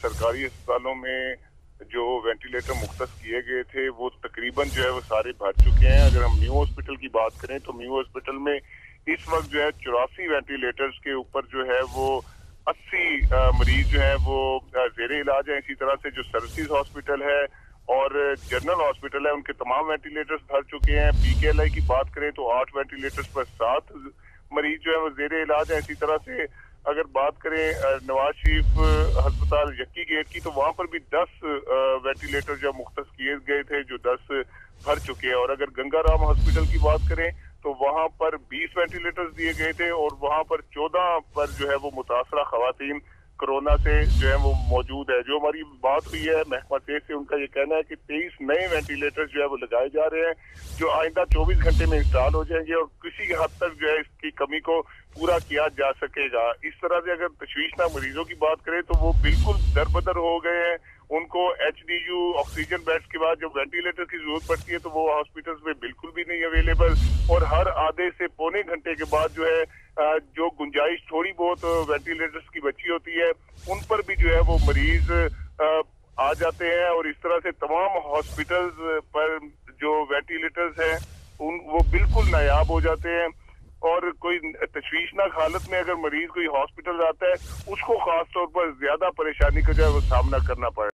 सरकारी अस्पतालों में जो वेंटिलेटर मुख्त किए गए थे, वो तकरीबन जो है वो सारे भर चुके हैं। अगर हम न्यू हॉस्पिटल की बात करें तो न्यू हॉस्पिटल में इस वक्त जो है चौरासी वेंटिलेटर्स के ऊपर जो है वो अस्सी मरीज़ जो है वो जेर इलाज है। इसी तरह से जो सर्विस हॉस्पिटल है और जनरल हॉस्पिटल है, उनके तमाम वेंटिलेटर्स भर चुके हैं। पीकेएलआई की बात करें तो आठ वेंटिलेटर्स पर सात मरीज़ जो है वो जेर इलाज है। इसी तरह से अगर बात करें नवाज़ शरीफ अस्पताल यक्की गेट की तो वहाँ पर भी दस वेंटिलेटर जो मुख्त किए गए थे जो दस भर चुके हैं। और अगर गंगाराम हॉस्पिटल की बात करें तो वहाँ पर 20 वेंटिलेटर्स दिए गए थे और वहाँ पर 14 पर जो है वो मुतासरा खातन कोरोना से जो है वो मौजूद है। जो हमारी बात हुई है, महकमा सेहत से उनका ये कहना है कि तेईस नए वेंटिलेटर जो है वो लगाए जा रहे हैं, जो आइंदा 24 घंटे में इंस्टॉल हो जाएँगे और किसी हद तक जो है इसकी कमी को पूरा किया जा सकेगा। इस तरह से अगर तशवीशनाक मरीजों की बात करें तो वो बिल्कुल दर बदर हो गए हैं। उनको H D U oxygen beds के बाद जब वेंटिलेटर की ज़रूरत पड़ती है तो वो हॉस्पिटल्स में बिल्कुल भी नहीं अवेलेबल। और हर आधे से पौने घंटे के बाद जो है जो गुंजाइश थोड़ी बहुत वेंटिलेटर्स की बची होती है, उन पर भी जो है वो मरीज़ आ जाते हैं। और इस तरह से तमाम हॉस्पिटल्स पर जो वेंटिलेटर्स हैं, उन, वो बिल्कुल नायाब हो जाते हैं। और कोई तशवीशनाक हालत में अगर मरीज़ कोई हॉस्पिटल जाता है, उसको खासतौर पर ज़्यादा परेशानी का जो है वो सामना करना पड़े